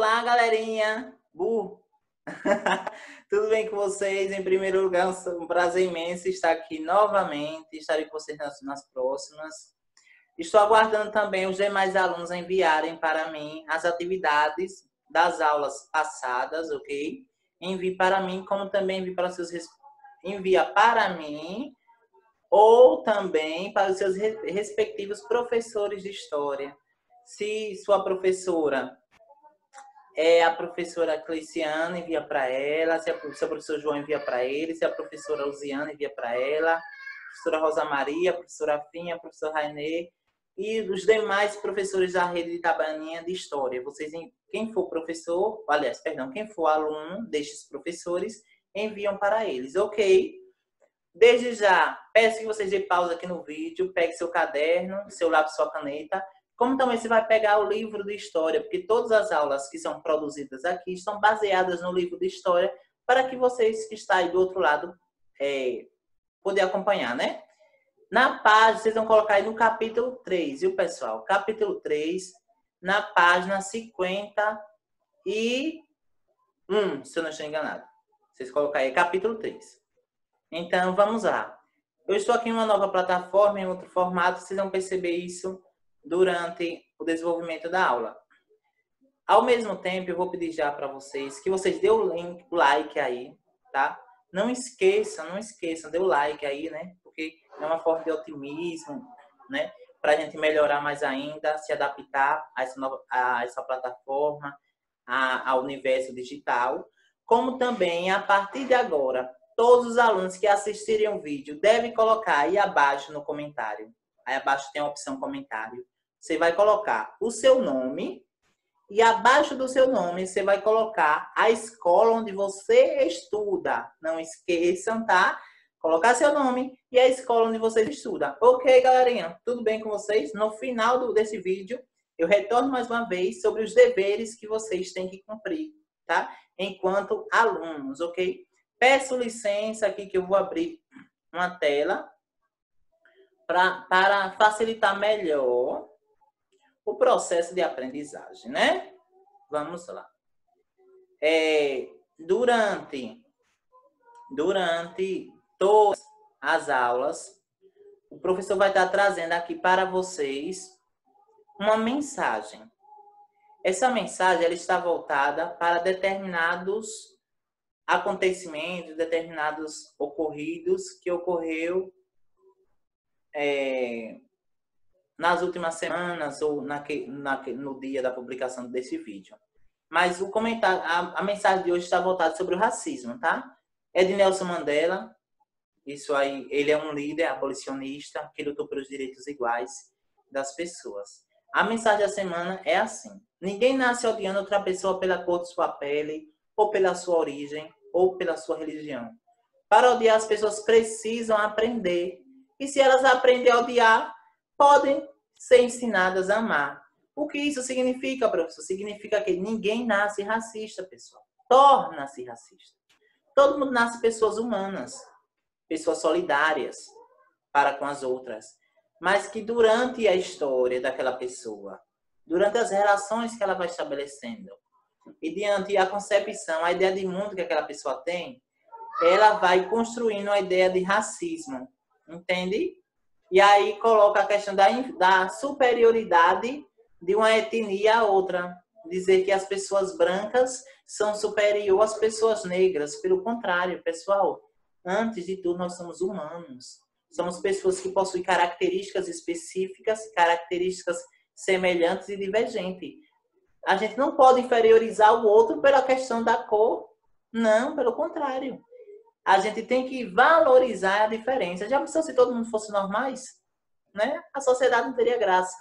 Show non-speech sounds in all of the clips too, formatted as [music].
Olá, galerinha! Bu! [laughs] Tudo bem com vocês? Em primeiro lugar, um prazer imenso estar aqui novamente. Estarei com vocês nas, nas próximas. Estou aguardando também os demais alunos enviarem para mim as atividades das aulas passadas, ok? Envie para mim, como também envie para seus envia para mim ou também para os seus respectivos professores de história. Se sua professora é a professora Cleiciana, envia para ela, se, a, se o professor João envia para ele, se a professora Luziana envia para ela, a professora Rosa Maria, a professora Finha, a professora Rainê e os demais professores da rede de Tabaninha de História. Vocês, quem for professor, aliás, perdão, quem for aluno destes professores, enviam para eles, ok? Desde já, peço que vocês dêem pausa aqui no vídeo, pegue seu caderno, seu lápis, sua caneta, como também você vai pegar o livro de história, porque todas as aulas que são produzidas aqui estão baseadas no livro de história, para que vocês que estão aí do outro lado é, poder acompanhar, né? Na página, vocês vão colocar aí no capítulo 3, viu, pessoal? Capítulo 3, na página 51, se eu não estou enganado. Vocês colocarem aí capítulo 3. Então, vamos lá. Eu estou aqui em uma nova plataforma, em outro formato, vocês vão perceber isso durante o desenvolvimento da aula. Ao mesmo tempo, eu vou pedir já para vocês que vocês dêem o link, o like aí, tá? Não esqueçam, não esqueçam, dê o like aí, né? Porque é uma forma de otimismo, né? Para a gente melhorar mais ainda, se adaptar a essa, nova, a essa plataforma, a, ao universo digital. Como também, a partir de agora, todos os alunos que assistirem o vídeo devem colocar aí abaixo no comentário. Aí abaixo tem a opção comentário você vai colocar o seu nome e abaixo do seu nome você vai colocar a escola onde você estuda. Não esqueçam, tá? Colocar seu nome e a escola onde você estuda. Ok, galerinha? Tudo bem com vocês? No final do, desse vídeo, eu retorno mais uma vez sobre os deveres que vocês têm que cumprir, tá? Enquanto alunos, ok? Peço licença aqui que eu vou abrir uma tela pra, para facilitar melhor o processo de aprendizagem, né? Vamos lá. É, durante, durante todas as aulas, o professor vai estar trazendo aqui para vocês uma mensagem. Essa mensagem ela está voltada para determinados acontecimentos, determinados ocorridos que ocorreu é, nas últimas semanas ou naque, naque, no dia da publicação desse vídeo. Mas o comentário, a, a mensagem de hoje está voltada sobre o racismo, tá? É de Nelson Mandela. Isso aí, ele é um líder abolicionista que lutou pelos direitos iguais das pessoas. A mensagem da semana é assim: ninguém nasce odiando outra pessoa pela cor de sua pele, ou pela sua origem, ou pela sua religião. Para odiar, as pessoas precisam aprender. E se elas aprenderem a odiar, podem ser ensinadas a amar. O que isso significa, professor? Significa que ninguém nasce racista, pessoal. Torna-se racista. Todo mundo nasce pessoas humanas, pessoas solidárias para com as outras, mas que durante a história daquela pessoa, durante as relações que ela vai estabelecendo, e diante a concepção, a ideia de mundo que aquela pessoa tem, ela vai construindo a ideia de racismo, entende? E aí coloca a questão da, da superioridade de uma etnia a outra. Dizer que as pessoas brancas são superiores às pessoas negras. Pelo contrário, pessoal, antes de tudo, nós somos humanos. Somos pessoas que possuem características específicas, características semelhantes e divergentes. A gente não pode inferiorizar o outro pela questão da cor. Não, pelo contrário a gente tem que valorizar a diferença. Já pensou se todo mundo fosse normais? Né? A sociedade não teria graça.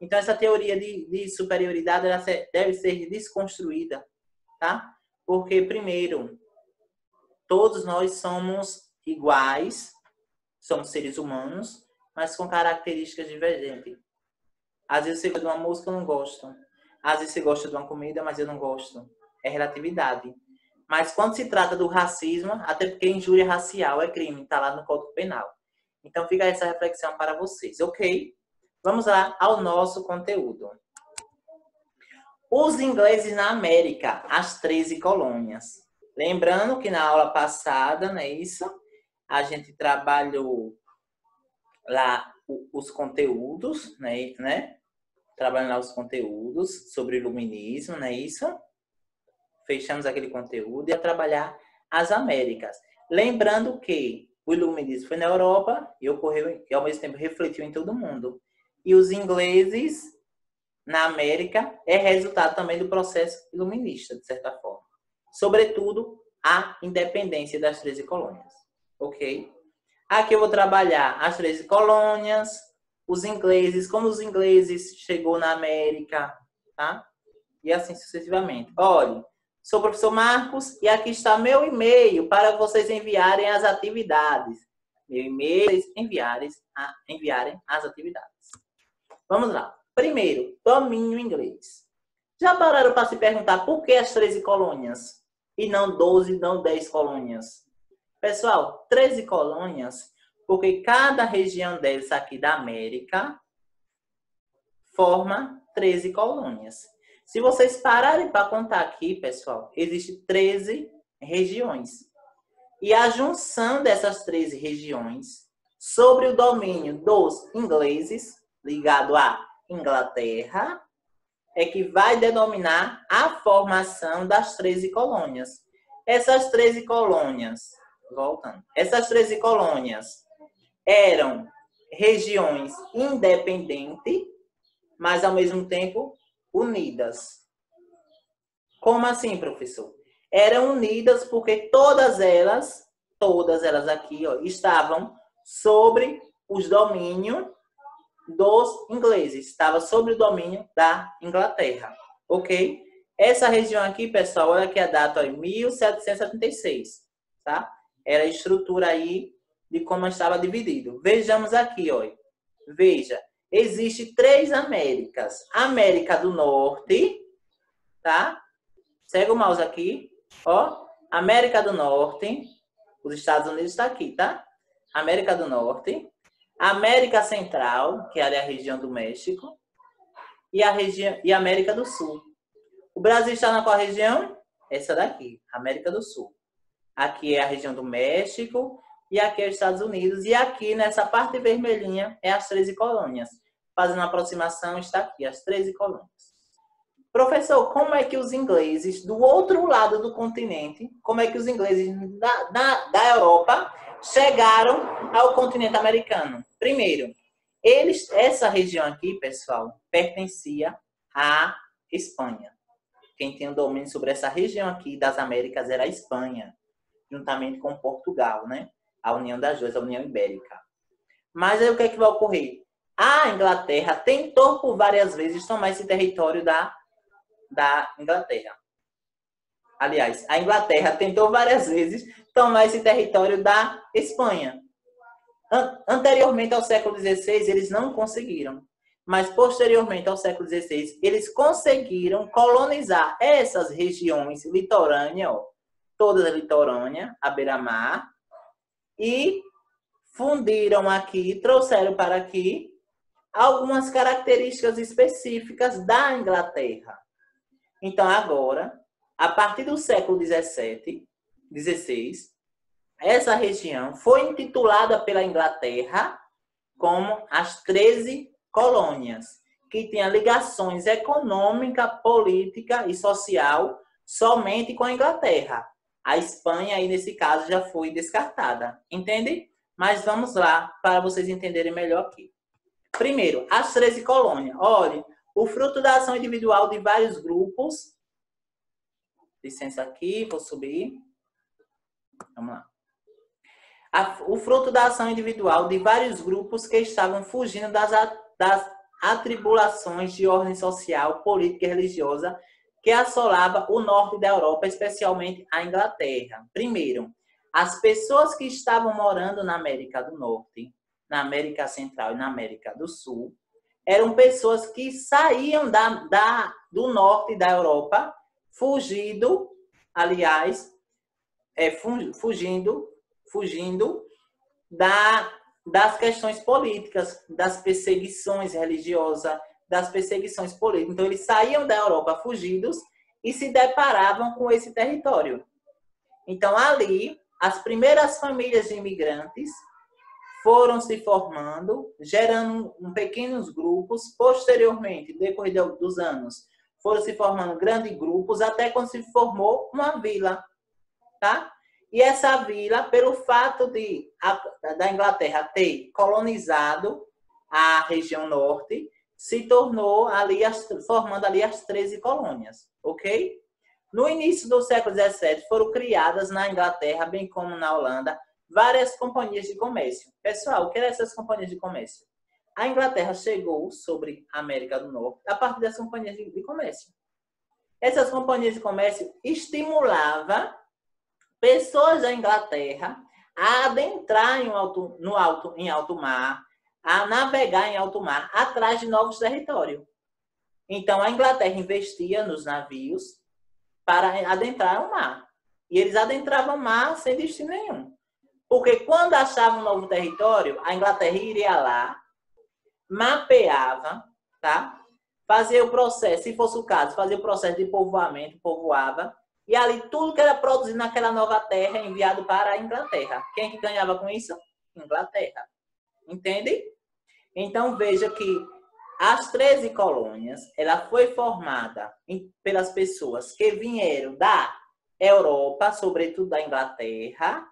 Então, essa teoria de, de superioridade deve ser desconstruída, tá? Porque, primeiro, todos nós somos iguais, somos seres humanos, mas com características divergentes. Às vezes você gosta de uma música, eu não gosto. Às vezes você gosta de uma comida, mas eu não gosto. É relatividade. Mas quando se trata do racismo, até porque injúria racial é crime, está lá no Código Penal. Então fica essa reflexão para vocês, ok? Vamos lá ao nosso conteúdo. Os ingleses na América, as 13 colônias. Lembrando que na aula passada, não é isso? A gente trabalhou lá os conteúdos, né? né? Trabalhando lá os conteúdos sobre iluminismo, não é isso? Fechamos aquele conteúdo e a trabalhar as Américas. Lembrando que o iluminismo foi na Europa e ocorreu e ao mesmo tempo refletiu em todo mundo. E os ingleses na América é resultado também do processo iluminista, de certa forma. Sobretudo, a independência das 13 colônias. Ok? Aqui eu vou trabalhar as 13 colônias, os ingleses, como os ingleses chegou na América, tá? E assim sucessivamente. Olhe, sou o professor Marcos e aqui está meu e-mail para vocês enviarem as atividades. Meu e-mail, enviarem, enviarem as atividades. Vamos lá. Primeiro, domínio inglês. Já pararam para se perguntar por que as 13 colônias e não 12, não 10 colônias? Pessoal, 13 colônias, porque cada região dessa aqui da América forma 13 colônias. Se vocês pararem para contar aqui, pessoal, existe 13 regiões. E a junção dessas 13 regiões sobre o domínio dos ingleses, ligado a Inglaterra, é que vai denominar a formação das 13 colônias. Essas 13 colônias, voltando, essas 13 colônias eram regiões independentes, mas ao mesmo tempo unidas. Como assim, professor? Eram unidas porque todas elas, todas elas aqui, ó, estavam sobre os domínios dos ingleses, estava sob o domínio da Inglaterra, ok? Essa região aqui, pessoal, olha aqui a data, ó, 1776, tá? Era a estrutura aí de como estava dividido. Vejamos aqui, ó. Veja, existe três Américas. América do Norte, tá? Segue o mouse aqui, ó. América do Norte, os Estados Unidos está aqui, tá? América do Norte. América Central, que é a região do México, e a região e América do Sul. O Brasil está na qual região? Essa daqui, América do Sul. Aqui é a região do México e aqui é os Estados Unidos. E aqui nessa parte vermelhinha é as 13 colônias. Fazendo uma aproximação, está aqui as 13 colônias. Professor, como é que os ingleses do outro lado do continente, como é que os ingleses da, da, da Europa chegaram ao continente americano? Primeiro, eles, essa região aqui, pessoal, pertencia à Espanha. Quem tinha o domínio sobre essa região aqui das Américas era a Espanha, juntamente com Portugal, né? A união das duas, a União Ibérica. Mas aí o que é que vai ocorrer? A Inglaterra tentou por várias vezes tomar esse território da, da Inglaterra. Aliás, a Inglaterra tentou várias vezes tomar esse território da Espanha. Anteriormente ao século XVI, eles não conseguiram. Mas posteriormente ao século XVI, eles conseguiram colonizar essas regiões litorâneas, todas litorâneas, à beira-mar, e fundiram aqui, trouxeram para aqui algumas características específicas da Inglaterra. Então, agora, a partir do século XVII, XVI, essa região foi intitulada pela Inglaterra como as 13 colônias, que tinha ligações econômica, política e social somente com a Inglaterra. A Espanha, aí nesse caso, já foi descartada. Entende? Mas vamos lá para vocês entenderem melhor aqui. Primeiro, as 13 colônias. Olhe, o fruto da ação individual de vários grupos. Licença aqui, vou subir. Vamos lá a, o fruto da ação individual de vários grupos que estavam fugindo das, das atribulações de ordem social, política e religiosa que assolava o norte da Europa, especialmente a Inglaterra. Primeiro, as pessoas que estavam morando na América do Norte, na América Central e na América do Sul, eram pessoas que saíam da, da, do norte da Europa, fugindo, aliás, é, fugindo fugindo da, das questões políticas, das perseguições religiosas, das perseguições políticas. Então, eles saíam da Europa fugidos e se deparavam com esse território. Então, ali, as primeiras famílias de imigrantes foram se formando, gerando um pequenos grupos. Posteriormente, depois dos anos, foram se formando grandes grupos, até quando se formou uma vila, tá? E essa vila, pelo fato de a, da Inglaterra ter colonizado a região norte, se tornou ali, as, formando ali as 13 colônias, ok? No início do século XVII, foram criadas na Inglaterra, bem como na Holanda, várias companhias de comércio. Pessoal, o que eram essas companhias de comércio? A Inglaterra chegou sobre a América do Norte a partir das companhias de, de comércio. Essas companhias de comércio estimulavam pessoas da Inglaterra a adentrar em alto, no alto, em alto mar, a navegar em alto mar atrás de novos territórios. Então, a Inglaterra investia nos navios para adentrar o mar. E eles adentravam o mar sem destino nenhum. Porque quando achavam um novo território, a Inglaterra iria lá, mapeava, tá? Fazia o processo, se fosse o caso, fazia o processo de povoamento, povoava, e ali tudo que era produzido naquela nova terra é enviado para a Inglaterra. Quem que ganhava com isso? Inglaterra. Entende? Então veja que as 13 colônias, ela foi formada em, pelas pessoas que vieram da Europa, sobretudo da Inglaterra,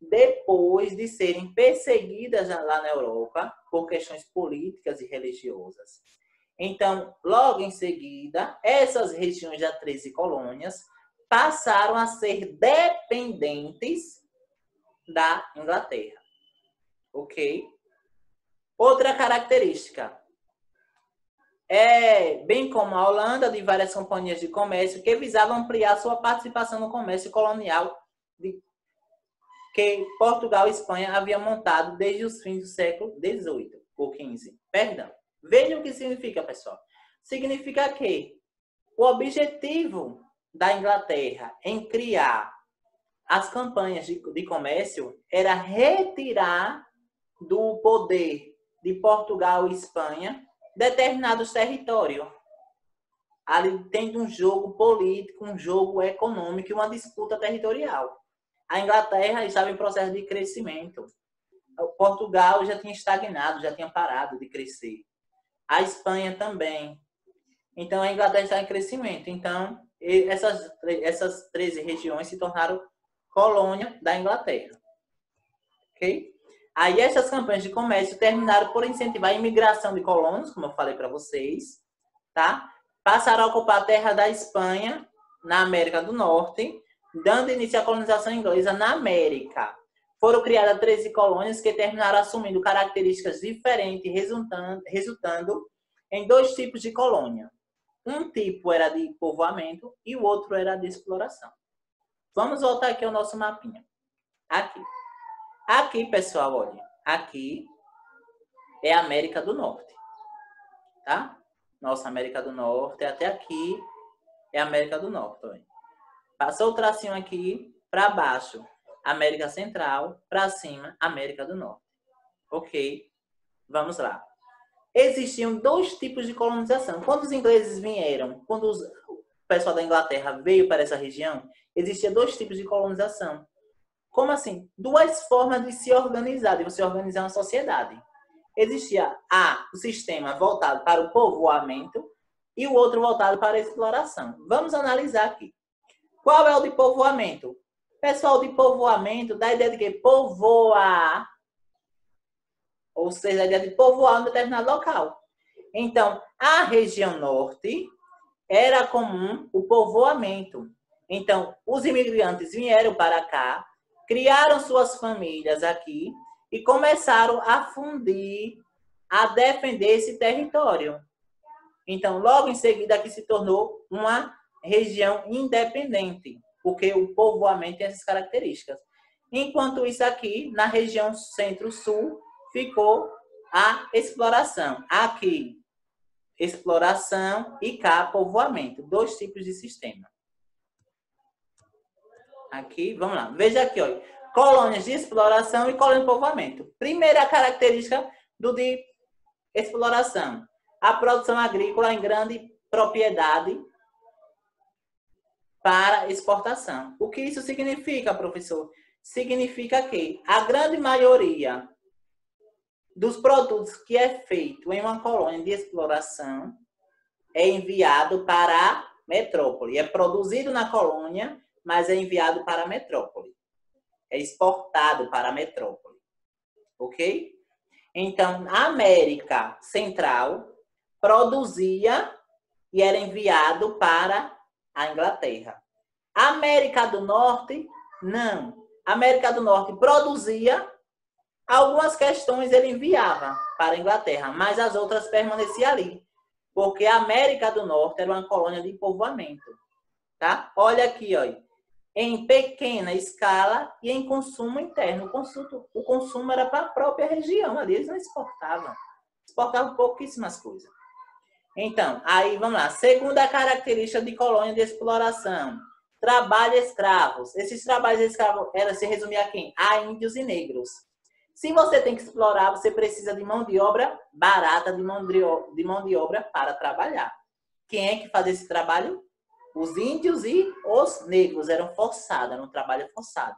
depois de serem perseguidas lá na Europa por questões políticas e religiosas. Então, logo em seguida, essas regiões das 13 colônias passaram a ser dependentes da Inglaterra. Ok? Outra característica é, bem como a Holanda, de várias companhias de comércio que visavam ampliar sua participação no comércio colonial de, que Portugal e Espanha haviam montado desde os fins do século XVIII ou XV. Perdão. Veja o que significa, pessoal. Significa que o objetivo da Inglaterra em criar as campanhas de, de comércio era retirar do poder de Portugal e Espanha determinados territórios. Ali tem um jogo político, um jogo econômico e uma disputa territorial. A Inglaterra estava em processo de crescimento. Portugal já tinha estagnado, já tinha parado de crescer. A Espanha também. Então, a Inglaterra está em crescimento. Então, essas, essas 13 regiões se tornaram colônia da Inglaterra. Ok? Aí essas campanhas de comércio terminaram por incentivar a imigração de colonos, como eu falei para vocês, tá? Passaram a ocupar a terra da Espanha, na América do Norte, dando início à colonização inglesa na América. Foram criadas 13 colônias que terminaram assumindo características diferentes, resultando, resultando em dois tipos de colônia. Um tipo era de povoamento e o outro era de exploração. Vamos voltar aqui ao nosso mapinha. Aqui. Aqui, pessoal, olha. Aqui é a América do Norte. Tá? Nossa América do Norte, até aqui é a América do Norte. Olha. Passou o tracinho aqui para baixo, América Central, para cima, América do Norte. Ok? Vamos lá. Existiam dois tipos de colonização. Quando os ingleses vieram, quando os, o pessoal da Inglaterra veio para essa região, existia dois tipos de colonização. Como assim? Duas formas de se organizar, de você organizar uma sociedade. Existia a, o sistema voltado para o povoamento e o outro voltado para a exploração. Vamos analisar aqui. Qual é o de povoamento? Pessoal, de povoamento dá a ideia de que povoar, ou seja, a ideia de povoar um determinado local. Então, a região norte era comum o povoamento. Então, os imigrantes vieram para cá, criaram suas famílias aqui e começaram a fundir, a defender esse território. Então, logo em seguida, aqui se tornou uma região independente, porque o povoamento tem essas características. Enquanto isso aqui, na região centro-sul, ficou a exploração. Aqui, exploração e cá, povoamento. Dois tipos de sistema. Aqui, vamos lá. Veja aqui, olha. Colônias de exploração e colônia de povoamento. Primeira característica do de exploração. a produção agrícola em grande propriedade para exportação. O que isso significa, professor? Significa que a grande maioria dos produtos que é feito em uma colônia de exploração é enviado para a metrópole. É produzido na colônia, mas é enviado para a metrópole. É exportado para a metrópole. Ok? Então, a América Central produzia e era enviado para a Inglaterra. A América do Norte, não. A América do Norte produzia, algumas questões ele enviava para a Inglaterra, mas as outras permaneciam ali. Porque a América do Norte era uma colônia de povoamento. Tá? Olha aqui, olha. Em pequena escala e em consumo interno. O consumo, o consumo era para a própria região ali, eles não exportavam. Exportavam pouquíssimas coisas. Então, aí vamos lá. Segunda característica de colônia de exploração: trabalho escravos. Esses trabalhos escravos era se resumir a quem? A índios e negros. Se você tem que explorar, você precisa de mão de obra barata, de mão de, de, mão de obra para trabalhar. Quem é que fazia esse trabalho? Os índios e os negros eram forçados, era um trabalho forçado.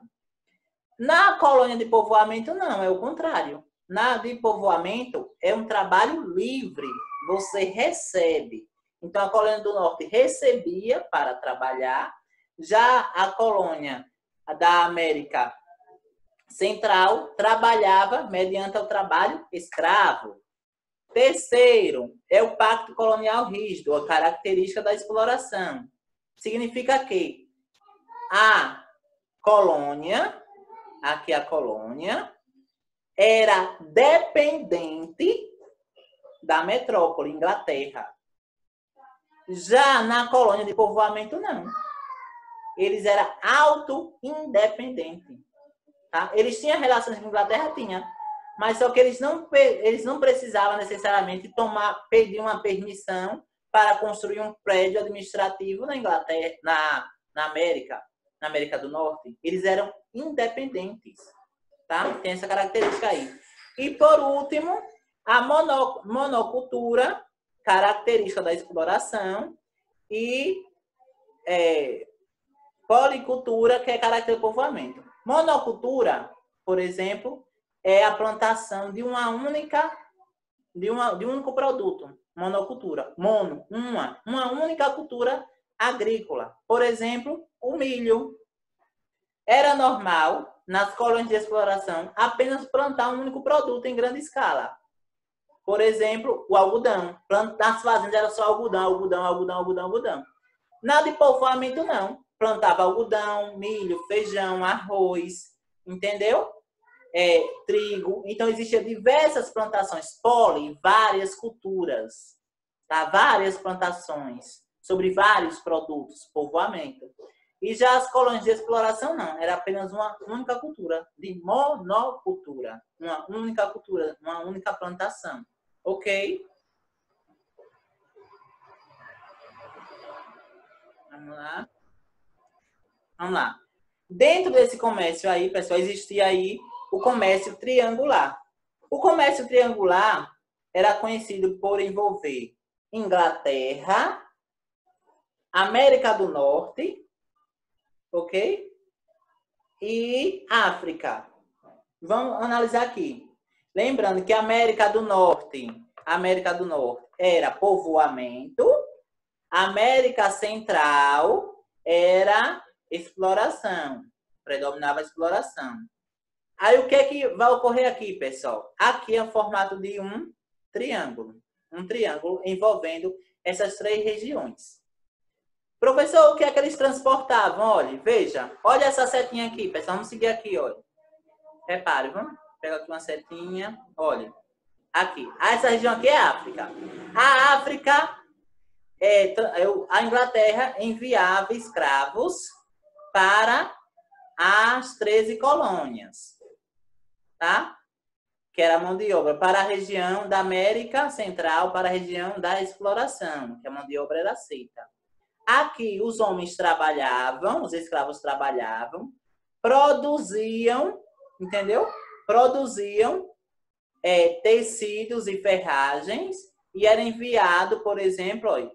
Na colônia de povoamento, não, é o contrário. Na de povoamento, é um trabalho livre você recebe. Então, a colônia do norte recebia para trabalhar, já a colônia da América Central trabalhava mediante o trabalho escravo. Terceiro, é o pacto colonial rígido, a característica da exploração. Significa que a colônia, aqui a colônia, era dependente da metrópole, Inglaterra. Já na colônia de povoamento, não. Eles eram auto-independentes. Tá? Eles tinham relações com a Inglaterra? Tinha. Mas só que eles não, eles não precisavam necessariamente tomar, pedir uma permissão para construir um prédio administrativo na Inglaterra, na, na América, na América do Norte. Eles eram independentes. Tá? Tem essa característica aí. E por último, a mono, monocultura, característica da exploração, e é, policultura, que é característica do povoamento. Monocultura, por exemplo, é a plantação de uma única, de, uma, de um único produto. Monocultura. Mono, uma, uma única cultura agrícola. Por exemplo, o milho. Era normal, nas colônias de exploração, apenas plantar um único produto em grande escala. Por exemplo, o algodão. Nas fazendas era só algodão, algodão, algodão, algodão, algodão. Nada de povoamento, não. Plantava algodão, milho, feijão, arroz, entendeu? É, trigo. Então, existiam diversas plantações, poli, várias culturas, tá? várias plantações sobre vários produtos, povoamento. E já as colônias de exploração, não. Era apenas uma única cultura, de monocultura. Uma única cultura, uma única plantação. Ok? Vamos lá. Vamos lá. Dentro desse comércio aí, pessoal, existia aí o comércio triangular. O comércio triangular era conhecido por envolver Inglaterra, América do Norte, ok? E África. Vamos analisar aqui. Lembrando que América do Norte, América do Norte era povoamento, América Central era exploração, predominava a exploração. Aí o que é que vai ocorrer aqui, pessoal? Aqui é o formato de um triângulo, um triângulo envolvendo essas três regiões. Professor, o que é que eles transportavam? Olha, veja, olha essa setinha aqui, pessoal. Vamos seguir aqui, olha. Repare, vamos. Pega aqui uma setinha. Olha. Aqui. Ah, essa região aqui é África. A África, é, a Inglaterra enviava escravos para as 13 colônias. Tá? Que era a mão de obra para a região da América Central, para a região da exploração, que a mão de obra era aceita. Aqui os homens trabalhavam, os escravos trabalhavam, produziam, entendeu? produziam é, tecidos e ferragens e era enviado, por exemplo, olha,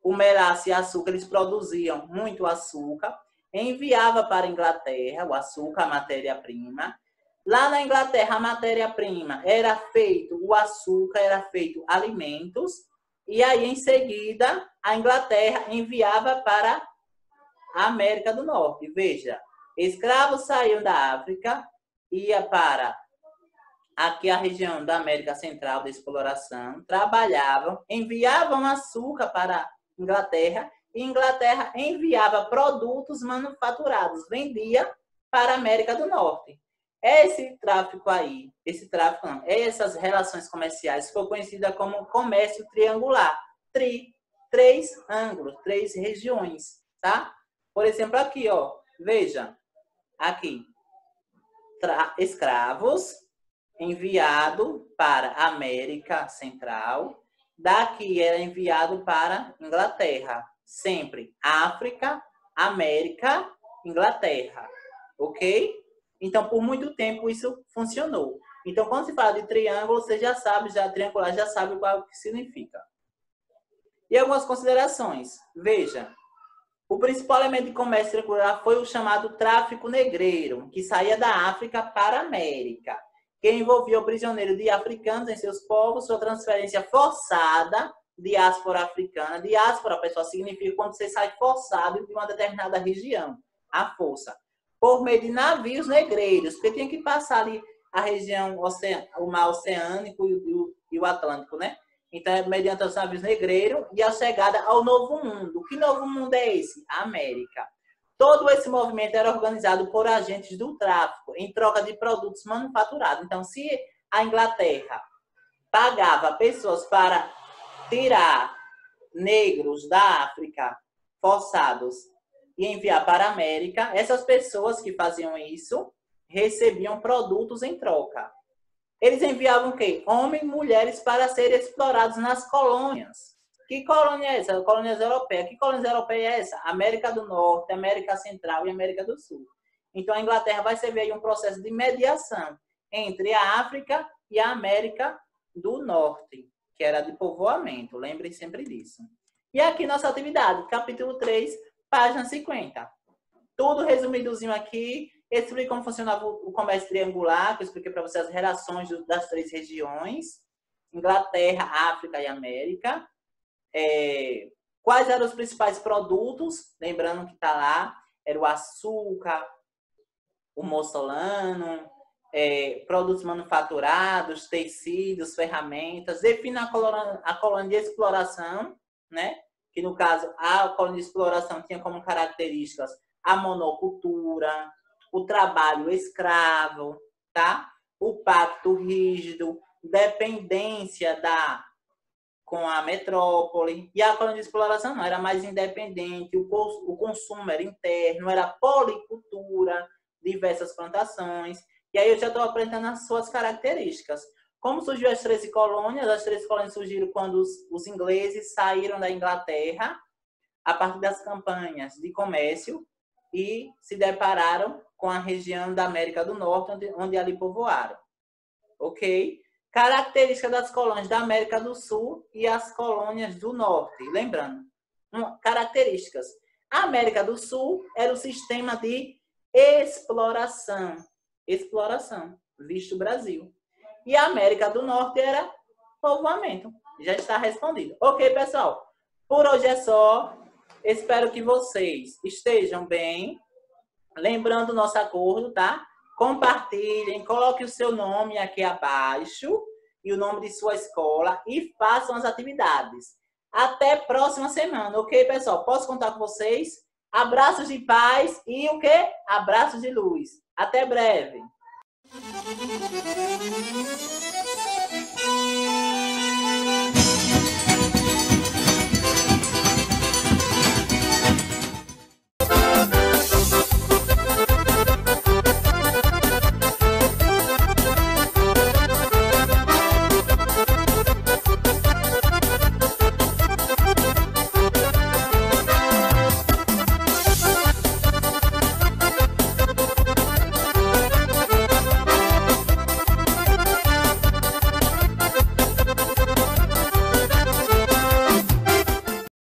o melaço e açúcar, eles produziam muito açúcar, enviava para a Inglaterra o açúcar, a matéria-prima. Lá na Inglaterra, a matéria-prima era feito, o açúcar era feito alimentos, e aí em seguida a Inglaterra enviava para a América do Norte. Veja, escravos saíam da África, ia para aqui a região da América Central da exploração, trabalhavam, enviavam açúcar para a Inglaterra e Inglaterra enviava produtos manufaturados, vendia para a América do Norte. Esse tráfico aí, esse tráfico não, essas relações comerciais foi conhecida como comércio triangular. Tri, três ângulos, três regiões, tá? Por exemplo, aqui, ó, veja, aqui, escravos enviado para América Central, daqui era enviado para Inglaterra, sempre África, América, Inglaterra, ok? Então, por muito tempo isso funcionou. Então, quando se fala de triângulo, você já sabe, já triangular, já sabe qual que significa. E algumas considerações. Veja, o principal elemento de comércio triangular foi o chamado tráfico negreiro, que saía da África para a América que envolvia o prisioneiro de africanos em seus povos, sua transferência forçada, diáspora africana. Diáspora, pessoal, significa quando você sai forçado de uma determinada região, a força. Por meio de navios negreiros, porque tinha que passar ali a região, o mar oceânico e o, e o Atlântico, né? Então, é mediante os navios negreiros e a chegada ao Novo Mundo. Que Novo Mundo é esse? A América. Todo esse movimento era organizado por agentes do tráfico em troca de produtos manufaturados. Então, se a Inglaterra pagava pessoas para tirar negros da África forçados e enviar para a América, essas pessoas que faziam isso recebiam produtos em troca. Eles enviavam o quê? Homens e mulheres para serem explorados nas colônias. Que colônia é essa? Colônias europeias. Que colônia europeia é essa? América do Norte, América Central e América do Sul. Então, a Inglaterra vai servir aí um processo de mediação entre a África e a América do Norte, que era de povoamento. Lembrem sempre disso. E aqui nossa atividade, capítulo 3, página 50. Tudo resumidozinho aqui. Expliquei como funcionava o comércio triangular, que eu expliquei para vocês as relações das três regiões. Inglaterra, África e América é, quais eram os principais produtos, lembrando que está lá, era o açúcar, o moçolano, é, produtos manufaturados, tecidos, ferramentas, define a colônia, a colônia de exploração, né? Que no caso a colônia de exploração tinha como características a monocultura, o trabalho escravo, tá? o pacto rígido, dependência da com a metrópole. E a colônia de exploração não, era mais independente, o, o consumo era interno, era policultura, diversas plantações. E aí eu já estou apresentando as suas características. Como surgiu as 13 colônias? As 13 colônias surgiram quando os, os ingleses saíram da Inglaterra a partir das campanhas de comércio e se depararam com a região da América do Norte, onde, onde ali povoaram. Ok? Característica das colônias da América do Sul e as colônias do Norte. Lembrando, características. A América do Sul era o sistema de exploração. Exploração, visto o Brasil. E a América do Norte era povoamento. Já está respondido. Ok, pessoal? Por hoje é só. Espero que vocês estejam bem. Lembrando o nosso acordo, tá? compartilhem, coloque o seu nome aqui abaixo e o nome de sua escola e façam as atividades. Até próxima semana, ok, pessoal? Posso contar com vocês? Abraços de paz e o quê? Abraços de luz. Até breve. Thank you.